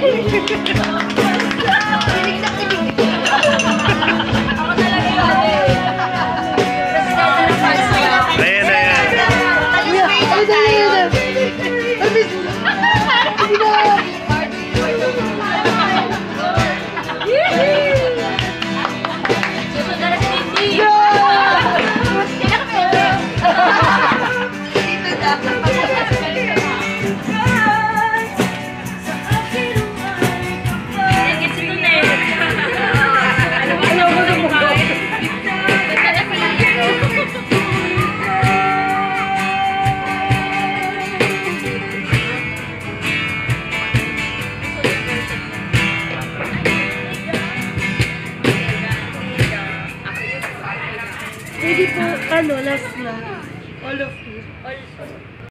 Yeah. Pwede po, ano, last na. All of you.